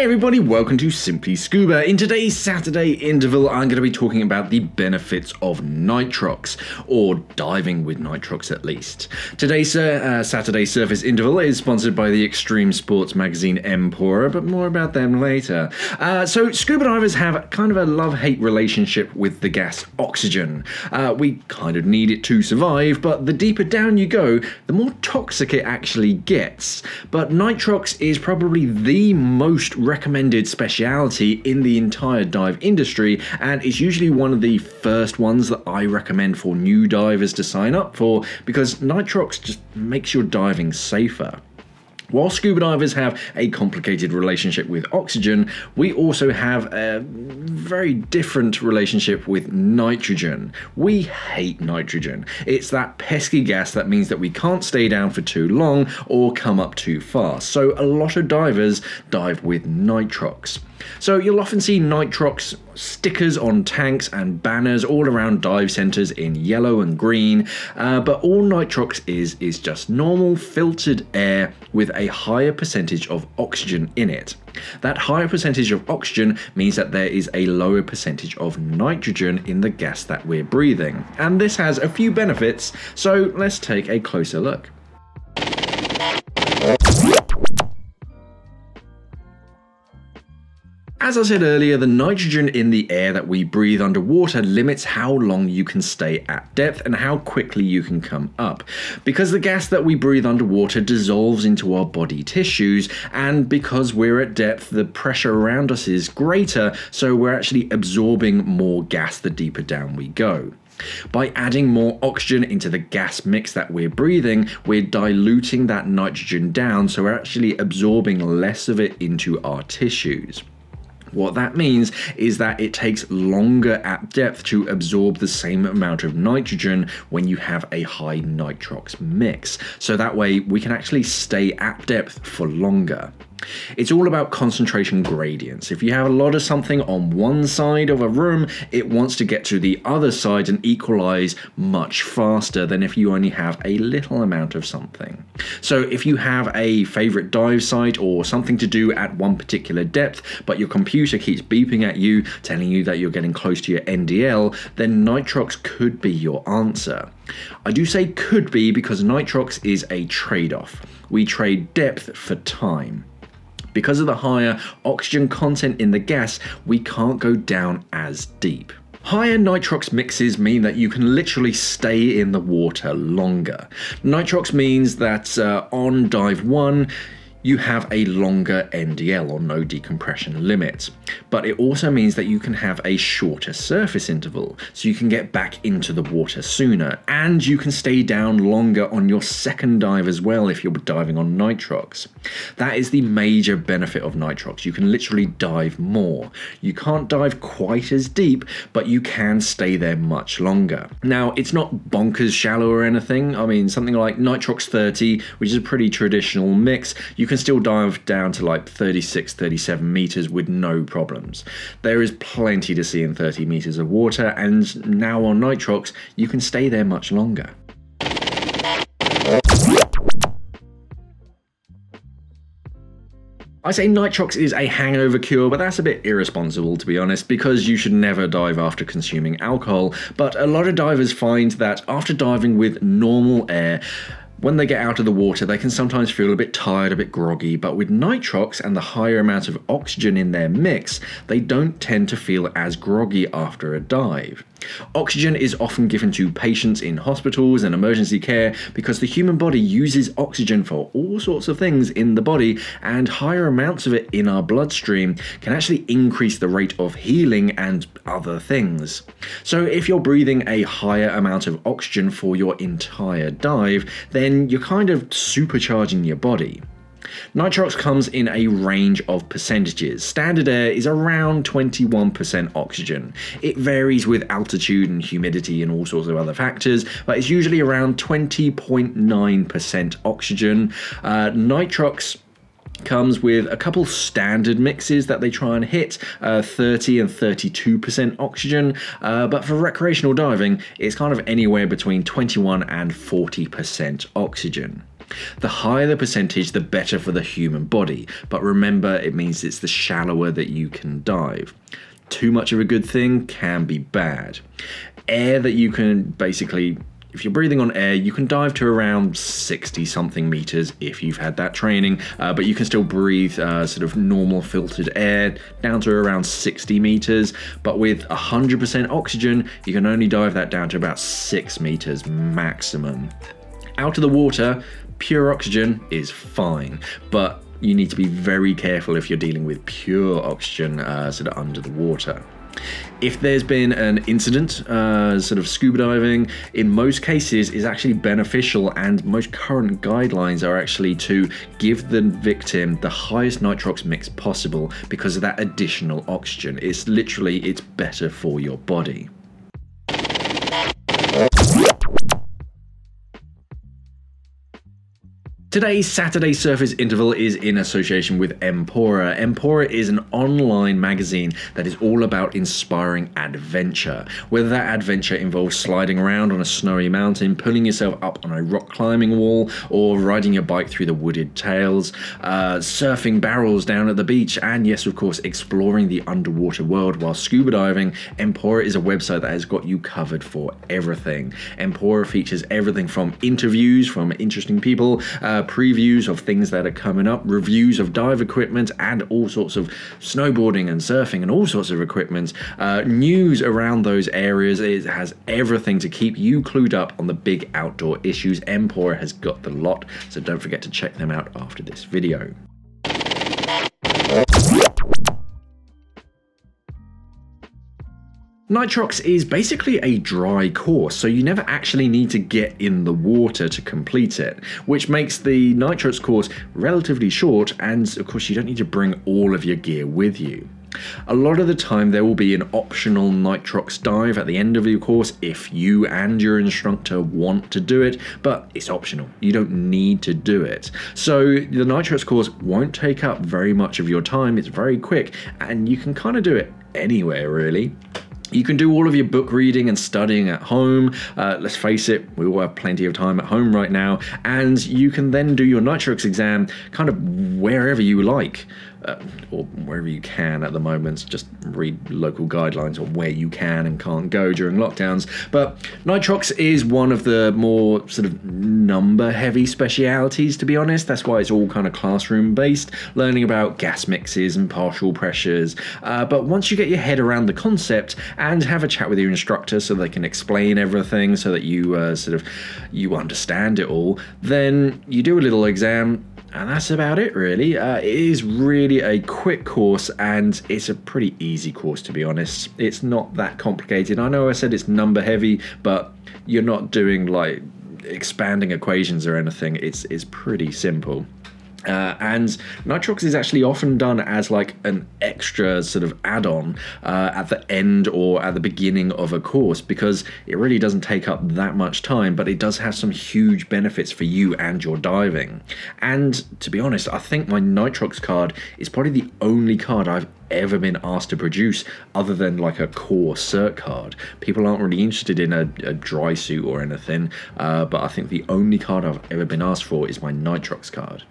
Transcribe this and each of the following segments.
Hey everybody, welcome to Simply Scuba. In today's Saturday interval, I'm going to be talking about the benefits of nitrox, or diving with nitrox at least. Today's uh, Saturday surface interval is sponsored by the extreme sports magazine MPORA, but more about them later. Uh, so, scuba divers have kind of a love hate relationship with the gas oxygen. Uh, we kind of need it to survive, but the deeper down you go, the more toxic it actually gets. But nitrox is probably the most recommended speciality in the entire dive industry and is usually one of the first ones that I recommend for new divers to sign up for because nitrox just makes your diving safer. While scuba divers have a complicated relationship with oxygen, we also have a very different relationship with nitrogen. We hate nitrogen. It's that pesky gas that means that we can't stay down for too long or come up too fast. So a lot of divers dive with nitrox. So you'll often see nitrox stickers on tanks and banners all around dive centres in yellow and green, uh, but all nitrox is is just normal filtered air with a higher percentage of oxygen in it. That higher percentage of oxygen means that there is a lower percentage of nitrogen in the gas that we're breathing, and this has a few benefits, so let's take a closer look. As I said earlier, the nitrogen in the air that we breathe underwater limits how long you can stay at depth and how quickly you can come up. Because the gas that we breathe underwater dissolves into our body tissues, and because we're at depth, the pressure around us is greater, so we're actually absorbing more gas the deeper down we go. By adding more oxygen into the gas mix that we're breathing, we're diluting that nitrogen down, so we're actually absorbing less of it into our tissues. What that means is that it takes longer at depth to absorb the same amount of nitrogen when you have a high nitrox mix. So that way we can actually stay at depth for longer. It's all about concentration gradients. If you have a lot of something on one side of a room, it wants to get to the other side and equalize much faster than if you only have a little amount of something. So if you have a favorite dive site or something to do at one particular depth, but your computer keeps beeping at you, telling you that you're getting close to your NDL, then nitrox could be your answer. I do say could be because nitrox is a trade off. We trade depth for time. Because of the higher oxygen content in the gas, we can't go down as deep. Higher nitrox mixes mean that you can literally stay in the water longer. Nitrox means that uh, on dive 1, you have a longer NDL or no decompression limit. But it also means that you can have a shorter surface interval, so you can get back into the water sooner, and you can stay down longer on your second dive as well if you're diving on nitrox. That is the major benefit of nitrox. You can literally dive more. You can't dive quite as deep, but you can stay there much longer. Now, it's not bonkers shallow or anything. I mean, something like nitrox 30, which is a pretty traditional mix, you can still dive down to like 36, 37 meters with no problems. There is plenty to see in 30 meters of water, and now on nitrox, you can stay there much longer. I say nitrox is a hangover cure, but that's a bit irresponsible to be honest, because you should never dive after consuming alcohol. But a lot of divers find that after diving with normal air, when they get out of the water, they can sometimes feel a bit tired, a bit groggy, but with nitrox and the higher amount of oxygen in their mix, they don't tend to feel as groggy after a dive. Oxygen is often given to patients in hospitals and emergency care because the human body uses oxygen for all sorts of things in the body, and higher amounts of it in our bloodstream can actually increase the rate of healing and other things. So, if you're breathing a higher amount of oxygen for your entire dive, then you're kind of supercharging your body. Nitrox comes in a range of percentages. Standard air is around 21% oxygen. It varies with altitude and humidity and all sorts of other factors, but it's usually around 20.9% oxygen. Uh, nitrox comes with a couple standard mixes that they try and hit uh, 30 and 32% oxygen uh, but for recreational diving it's kind of anywhere between 21 and 40% oxygen The higher the percentage, the better for the human body, but remember it means it's the shallower that you can dive. Too much of a good thing can be bad. Air that you can basically if you're breathing on air, you can dive to around 60 something meters if you've had that training, uh, but you can still breathe uh, sort of normal filtered air down to around 60 meters. But with 100% oxygen, you can only dive that down to about 6 meters maximum. Out of the water, pure oxygen is fine, but you need to be very careful if you're dealing with pure oxygen uh, sort of under the water. If there's been an incident, uh, sort of scuba diving, in most cases is actually beneficial, and most current guidelines are actually to give the victim the highest nitrox mix possible because of that additional oxygen. It's literally it's better for your body. Today's Saturday Surface interval is in association with MPORA. MPORA is an online magazine that is all about inspiring adventure. Whether that adventure involves sliding around on a snowy mountain, pulling yourself up on a rock climbing wall, or riding your bike through the wooded tails, uh, surfing barrels down at the beach, and yes, of course, exploring the underwater world while scuba diving, MPORA is a website that has got you covered for everything. MPORA features everything from interviews from interesting people. Uh, uh, previews of things that are coming up, reviews of dive equipment, and all sorts of snowboarding and surfing and all sorts of equipment. Uh, news around those areas. It has everything to keep you clued up on the big outdoor issues. MPORA has got the lot, so don't forget to check them out after this video. Nitrox is basically a dry course, so you never actually need to get in the water to complete it, which makes the Nitrox course relatively short, and of course, you don't need to bring all of your gear with you. A lot of the time, there will be an optional Nitrox dive at the end of your course if you and your instructor want to do it, but it's optional. You don't need to do it. So, the Nitrox course won't take up very much of your time, it's very quick, and you can kind of do it anywhere really. You can do all of your book reading and studying at home. Uh, let's face it, we all have plenty of time at home right now. And you can then do your Nitrox exam kind of wherever you like uh, or wherever you can at the moment. Just read local guidelines on where you can and can't go during lockdowns. But nitrox is one of the more sort of number heavy specialities, to be honest. That's why it's all kind of classroom based, learning about gas mixes and partial pressures. Uh, but once you get your head around the concept and have a chat with your instructor so they can explain everything so that you uh, sort of you understand it all, then you do a little exam and that's about it, really. Uh, it is really a quick course and it's a pretty easy course, to be honest. It's not that complicated. I know I said it's number heavy, but you're not doing like expanding equations or anything. It's, it's pretty simple. Uh, and Nitrox is actually often done as like an extra sort of add-on uh, at the end or at the beginning of a course because it really doesn't take up that much time, but it does have some huge benefits for you and your diving. And to be honest, I think my Nitrox card is probably the only card I've ever been asked to produce other than like a core cert card. People aren't really interested in a, a dry suit or anything, uh, but I think the only card I've ever been asked for is my Nitrox card.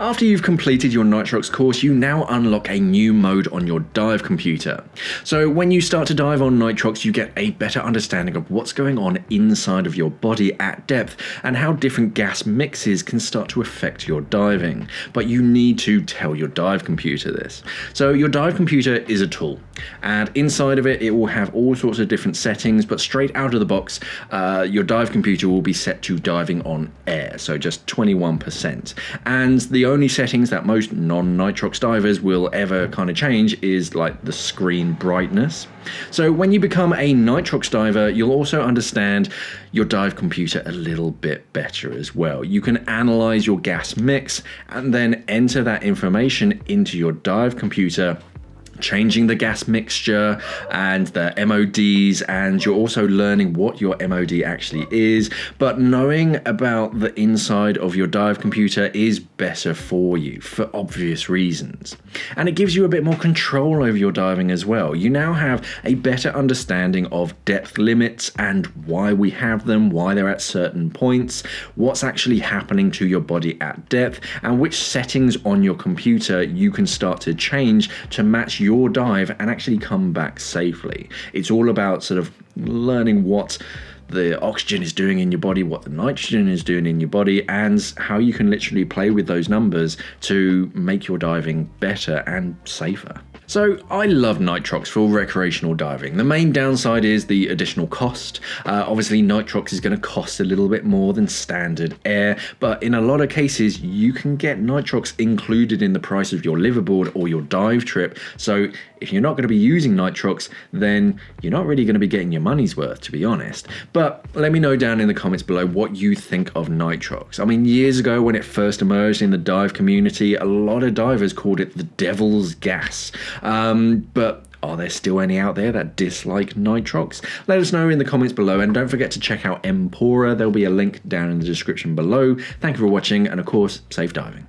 After you've completed your Nitrox course, you now unlock a new mode on your dive computer. So when you start to dive on Nitrox, you get a better understanding of what's going on inside of your body at depth and how different gas mixes can start to affect your diving. But you need to tell your dive computer this. So your dive computer is a tool, and inside of it, it will have all sorts of different settings, but straight out of the box, uh, your dive computer will be set to diving on air, so just 21%. And the only settings that most non-nitrox divers will ever kind of change is like the screen brightness. So when you become a nitrox diver, you'll also understand your dive computer a little bit better as well. You can analyze your gas mix and then enter that information into your dive computer changing the gas mixture and the MODs, and you're also learning what your MOD actually is. But knowing about the inside of your dive computer is better for you for obvious reasons. And it gives you a bit more control over your diving as well. You now have a better understanding of depth limits and why we have them, why they're at certain points, what's actually happening to your body at depth, and which settings on your computer you can start to change to match your dive and actually come back safely. It's all about sort of learning what the oxygen is doing in your body, what the nitrogen is doing in your body, and how you can literally play with those numbers to make your diving better and safer. So I love nitrox for recreational diving. The main downside is the additional cost. Uh, obviously nitrox is going to cost a little bit more than standard air, but in a lot of cases you can get nitrox included in the price of your liveaboard or your dive trip. So if you're not going to be using nitrox, then you're not really going to be getting your money's worth, to be honest. But let me know down in the comments below what you think of nitrox. I mean, years ago when it first emerged in the dive community, a lot of divers called it the devil's gas. Um, but are there still any out there that dislike nitrox? Let us know in the comments below and don't forget to check out MPORA. There'll be a link down in the description below. Thank you for watching and of course, safe diving.